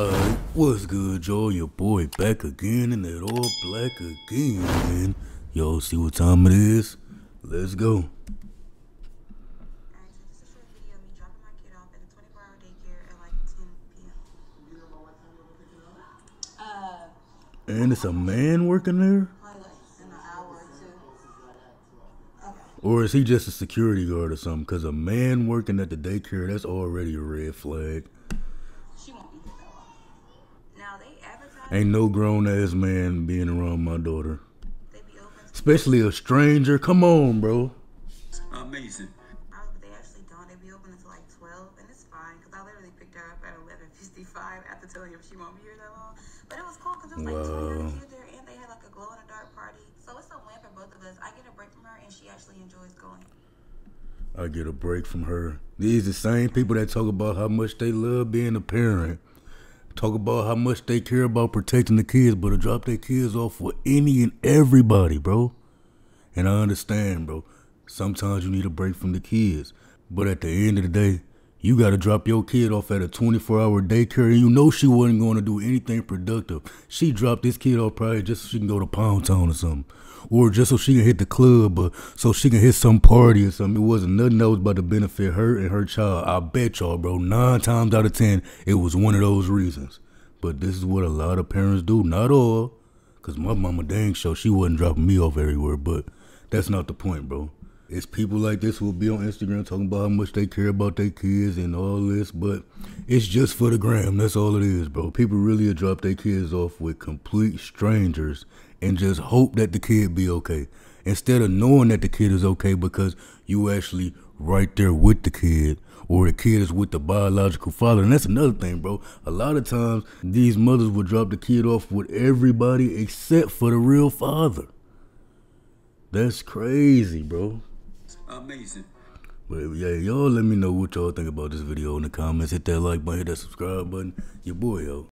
Uh, what's good, y'all? Your boy back again in that all black again. Y'all see what time it is? Let's go. Alright, so this is a short video of me dropping my kid off at a 24 hour daycare at like 10 p.m. Uh, And it's a man working there? probably like in an hour or Or is he just a security guard or something? Because a man working at the daycare, that's already a red flag. She won't be here that long. Now, they advertise Ain't no grown ass man being around my daughter. they be open to Especially a stranger. Come on, bro. Amazing. but they actually don't. They be open until like 12, and it's fine because I literally picked her up at 11:55 after telling him she won't be here that long. But it was cool because it was like Wow. 200 kids there, and they had like a glow in the dark party. So it's a win for both of us. I get a break from her, and she actually enjoys going. I get a break from her. These the same people that talk about how much they love being a parent. Talk about how much they care about protecting the kids, but to drop their kids off for any and everybody, bro. And I understand, bro. Sometimes you need a break from the kids. But at the end of the day, you gotta drop your kid off at a 24 hour daycare and you know she wasn't gonna do anything productive. She dropped this kid off probably just so she can go to Pound Town or something. Or just so she can hit the club or so she can hit some party or something. It wasn't nothing that was about to benefit her and her child. I bet y'all, bro, nine times out of ten, it was one of those reasons. But this is what a lot of parents do. Not all. Cause my mama dang sure she wasn't dropping me off everywhere, but that's not the point, bro. It's people like this who will be on Instagram talking about how much they care about their kids and all this, but it's just for the gram. That's all it is, bro. People really drop their kids off with complete strangers and just hope that the kid be okay. Instead of knowing that the kid is okay because you actually right there with the kid or the kid is with the biological father. And that's another thing, bro. A lot of times these mothers will drop the kid off with everybody except for the real father. That's crazy, bro. Amazing. But yeah, y'all let me know what y'all think about this video in the comments. Hit that like button, hit that subscribe button. Your boy, yo.